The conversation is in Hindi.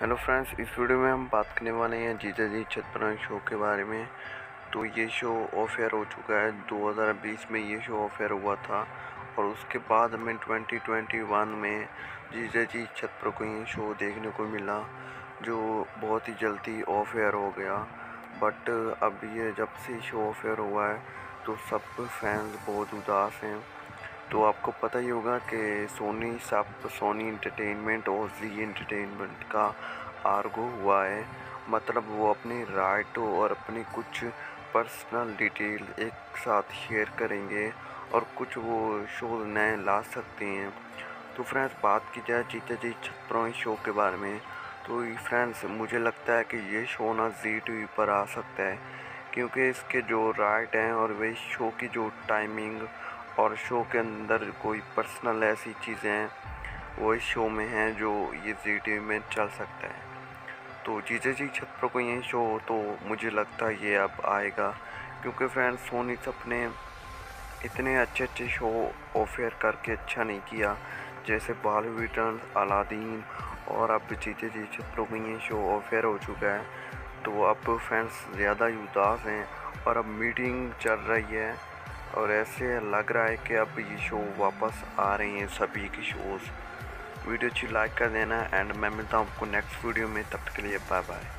हेलो फ्रेंड्स इस वीडियो में हम बात करने वाले हैं जीजा जी छतपरा शो के बारे में। तो ये शो ऑफ़ एयर हो चुका है। 2020 में ये शो ऑफ़ एयर हुआ था और उसके बाद में 2021 में जीजा जी छतपर को ये शो देखने को मिला, जो बहुत ही जल्दी ऑफ़ एयर हो गया। बट अब ये जब से शो ऑफ़ एयर हुआ है तो सब फैंस बहुत उदास हैं। तो आपको पता ही होगा कि सोनी सब सोनी इंटरटेनमेंट और जी इंटरटेनमेंट का आर्गो हुआ है। मतलब वो अपनी राइट और अपनी कुछ पर्सनल डिटेल एक साथ शेयर करेंगे और कुछ वो शो नए ला सकते हैं। तो फ्रेंड्स बात की जाए चीता जी छतरौई शो के बारे में तो फ्रेंड्स मुझे लगता है कि ये शो ना जी टी पर आ सकता है। क्योंकि इसके जो राइट हैं और वे शो की जो टाइमिंग और शो के अंदर कोई पर्सनल ऐसी चीज़ें हैं, वो इस शो में हैं जो ये जी टी में चल सकता है। तो जीजे जी छत पर कोई यही शो तो मुझे लगता है ये अब आएगा, क्योंकि फ्रेंड्स सोनी सबने इतने अच्छे अच्छे शो ऑफेयर करके अच्छा नहीं किया, जैसे बाल रिटर्न अलादीन और अब जीते जी छत पर कोई शो ऑफेयर हो चुका है। तो अब फैंस ज़्यादा ही उदास हैं और अब मीटिंग चल रही है। और ऐसे लग रहा है कि अब ये शो वापस आ रही हैं सभी की शोज़ वीडियो अच्छी लाइक कर देना एंड मैं मिलता हूँ आपको नेक्स्ट वीडियो में, तब तक के लिए बाय बाय